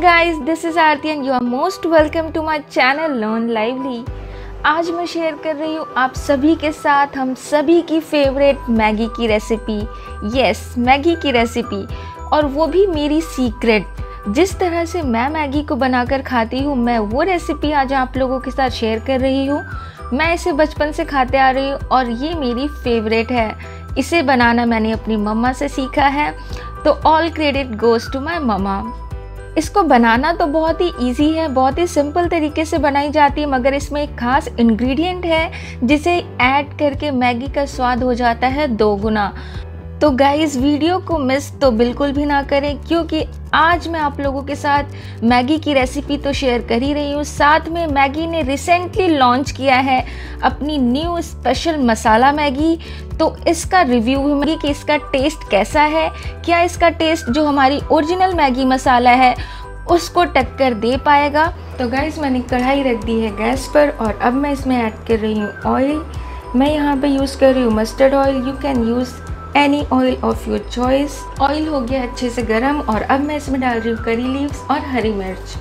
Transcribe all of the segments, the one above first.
guys, this is Aarti and you are most welcome to my channel Learn Lively. आज मैं share कर रही हूँ आप सभी के साथ हम सभी की फेवरेट मैगी की रेसिपी यस मैगी की रेसिपी और वो भी मेरी सीक्रेट जिस तरह से मैं मैगी को बनाकर खाती हूँ मैं वो रेसिपी आज आप लोगों के साथ शेयर कर रही हूँ। मैं इसे बचपन से खाते आ रही हूँ और ये मेरी फेवरेट है। इसे बनाना मैंने अपनी मम्मा से सीखा है। तो all credit goes to my mama इसको बनाना तो बहुत ही इजी है, बहुत ही सिंपल तरीके से बनाई जाती है, मगर इसमें एक खास इंग्रेडिएंट है, जिसे ऐड करके मैगी का स्वाद हो जाता है दो गुना तो गाइस वीडियो को मिस तो बिल्कुल भी ना करें, क्योंकि आज मैं आप लोगों के साथ मैगी की रेसिपी तो शेयर कर ही रही हूँ। साथ में मैगी ने रिसेंटली लॉन्च किया है अपनी न्यू स्पेशल मसाला मैगी। तो इसका रिव्यू भी कि इसका टेस्ट कैसा है? क्या इसका टेस्ट जो हमारी ओरिजिनल मैगी मसाला है, उसको टक्कर दे पाएगा? तो गैस मैंने कढ़ाई रख दी है गैस पर, और अब मैं इसमें ऐड कर रही हूँ ऑयल मैं यहाँ पे यूज़ कर रही हूँ mustard oil you can use any oil of your choice oil हो गया अच्छे से गर्म और अब मैं इसमें डाल रही हूँ करी लीव्स और हरी मिर्च।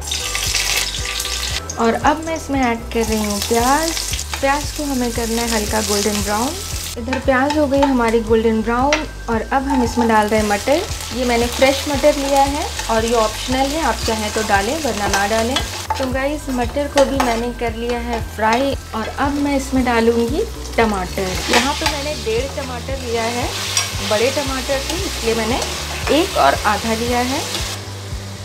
और अब मैं इसमें ऐड कर रही हूँ प्याज। प्याज को हमें करना है हल्का गोल्डन ब्राउन इधर प्याज हो गई हमारी गोल्डन ब्राउन और अब हम इसमें डाल रहे हैं मटर। ये मैंने फ्रेश मटर लिया है और ये ऑप्शनल है। आप चाहें तो डालें, वरना ना डालें। तो गाइस मटर को भी मैंने कर लिया है फ्राई और अब मैं इसमें डालूँगी टमाटर। यहाँ पे मैंने डेढ़ टमाटर लिया है, बड़े टमाटर थे, इसलिए मैंने एक और आधा लिया है।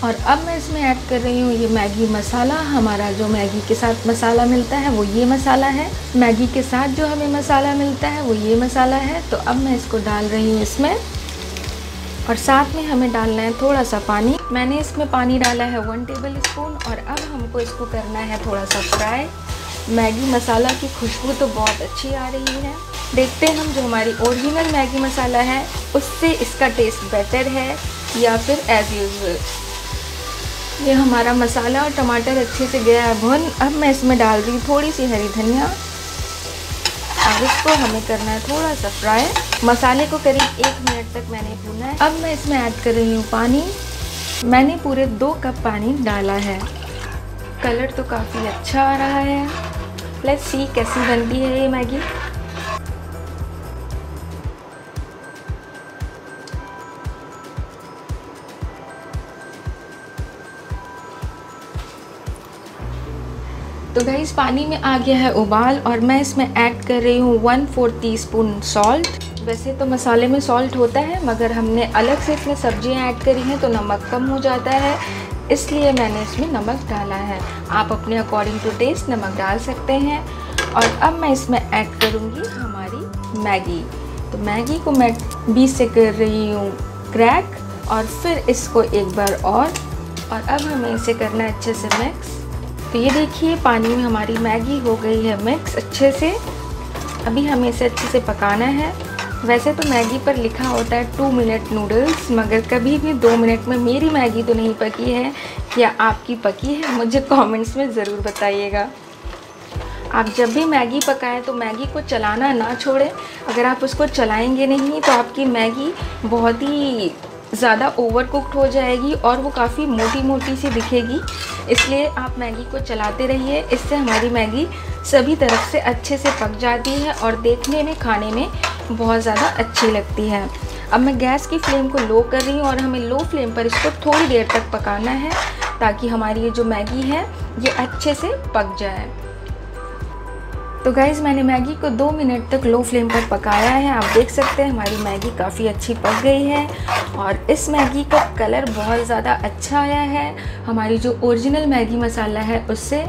और अब मैं इसमें ऐड कर रही हूँ ये मैगी मसाला। हमारा जो मैगी के साथ मसाला मिलता है, वो ये मसाला है। मैगी के साथ जो हमें मसाला मिलता है, वो ये मसाला है। तो अब मैं इसको डाल रही हूँ इसमें। और साथ में हमें डालना है थोड़ा सा पानी। मैंने इसमें पानी डाला है वन टेबल स्पून और अब हमको इसको करना है थोड़ा सा फ्राई मैगी मसाला की खुशबू तो बहुत अच्छी आ रही है। देखते हैं हम जो हमारी ओरिजिनल मैगी मसाला है, उससे इसका टेस्ट बेटर है या फिर एज़ यूजल ये हमारा मसाला और टमाटर अच्छे से गया है भुन। अब मैं इसमें डाल रही हूँ थोड़ी सी हरी धनिया। अब इसको हमें करना है थोड़ा सा फ्राई। मसाले को करीब एक मिनट तक मैंने भूना है। अब मैं इसमें ऐड कर रही हूँ पानी। मैंने पूरे दो कप पानी डाला है। कलर तो काफ़ी अच्छा आ रहा है। प्लस सी कैसी बनती है ये मैगी। तो गई पानी में आ गया है उबाल और मैं इसमें ऐड कर रही हूँ one four teaspoon salt वैसे तो मसाले में सॉल्ट होता है, मगर हमने अलग से इसमें सब्ज़ियाँ ऐड करी हैं तो नमक कम हो जाता है। इसलिए मैंने इसमें नमक डाला है। आप अपने अकॉर्डिंग टू टेस्ट नमक डाल सकते हैं। और अब मैं इसमें ऐड करूँगी हमारी मैगी। तो मैगी को मैं बीस से कर रही हूँ क्रैक और फिर इसको एक बार और। और अब हमें इसे करना है अच्छे से मिक्स तो ये देखिए, पानी में हमारी मैगी हो गई है मिक्स अच्छे से। अभी हमें इसे अच्छे से पकाना है। वैसे तो मैगी पर लिखा होता है टू मिनट नूडल्स मगर कभी भी दो मिनट में मेरी मैगी तो नहीं पकी है। या आपकी पकी है, मुझे कमेंट्स में ज़रूर बताइएगा। आप जब भी मैगी पकाएँ तो मैगी को चलाना ना छोड़ें। अगर आप उसको चलाएँगे नहीं तो आपकी मैगी बहुत ही ज़्यादा ओवर कुकड हो जाएगी और वो काफ़ी मोटी मोटी सी दिखेगी। इसलिए आप मैगी को चलाते रहिए। इससे हमारी मैगी सभी तरफ़ से अच्छे से पक जाती है और देखने में, खाने में बहुत ज़्यादा अच्छी लगती है। अब मैं गैस की फ्लेम को लो कर रही हूँ और हमें लो फ्लेम पर इसको थोड़ी देर तक पकाना है ताकि हमारी ये जो मैगी है, ये अच्छे से पक जाए। तो गाइज़ मैंने मैगी को दो मिनट तक लो फ्लेम पर पकाया है। आप देख सकते हैं, हमारी मैगी काफ़ी अच्छी पक गई है और इस मैगी का कलर बहुत ज़्यादा अच्छा आया है। हमारी जो ओरिजिनल मैगी मसाला है, उससे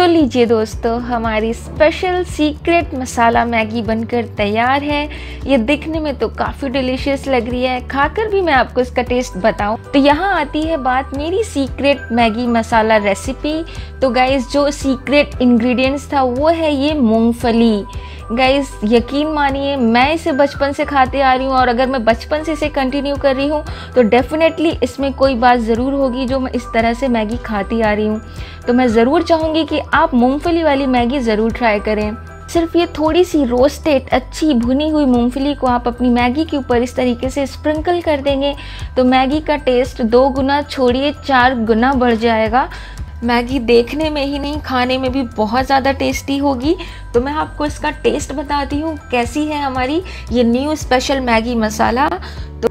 तो लीजिए दोस्तों, हमारी स्पेशल सीक्रेट मसाला मैगी बनकर तैयार है। ये दिखने में तो काफ़ी डिलीशियस लग रही है। खाकर भी मैं आपको इसका टेस्ट बताऊँ। तो यहाँ आती है बात मेरी सीक्रेट मैगी मसाला रेसिपी तो गाइज़ जो सीक्रेट इंग्रेडिएंट्स था, वो है ये मूंगफली। गाइज़ यकीन मानिए, मैं इसे बचपन से खाते आ रही हूँ और अगर मैं बचपन से इसे कंटिन्यू कर रही हूँ तो डेफ़िनेटली इसमें कोई बात ज़रूर होगी जो मैं इस तरह से मैगी खाती आ रही हूँ। तो मैं ज़रूर चाहूँगी कि आप मूंगफली वाली मैगी ज़रूर ट्राई करें। सिर्फ़ ये थोड़ी सी रोस्टेड अच्छी, भुनी हुई मूंगफली को आप अपनी मैगी के ऊपर इस तरीके से स्प्रिंकल कर देंगे तो मैगी का टेस्ट दो गुना छोड़िए, चार गुना बढ़ जाएगा। मैगी देखने में ही नहीं, खाने में भी बहुत ज़्यादा टेस्टी होगी। तो मैं आपको इसका टेस्ट बताती हूँ, कैसी है हमारी ये न्यू स्पेशल मैगी मसाला। तो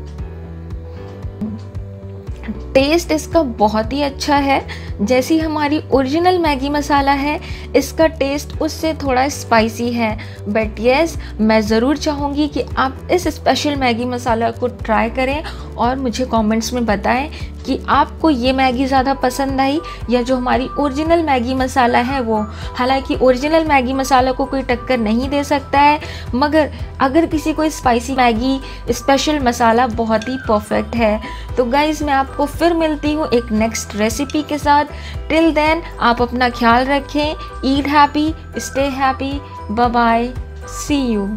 टेस्ट इसका बहुत ही अच्छा है। जैसी हमारी ओरिजिनल मैगी मसाला है, इसका टेस्ट उससे थोड़ा स्पाइसी है। बट येस मैं ज़रूर चाहूँगी कि आप इस स्पेशल मैगी मसाला को ट्राई करें और मुझे कमेंट्स में बताएँ कि आपको ये मैगी ज़्यादा पसंद आई या जो हमारी ओरिजिनल मैगी मसाला है वो। हालाँकि ओरिजिनल मैगी मसाला को कोई टक्कर नहीं दे सकता है, मगर अगर किसी को स्पाइसी मैगी स्पेशल मसाला बहुत ही परफेक्ट है। तो गाइज़ मैं आपको फिर मिलती हूँ एक नेक्स्ट रेसिपी के साथ। टिल देन आप अपना ख्याल रखें। Eat happy stay happy bye see you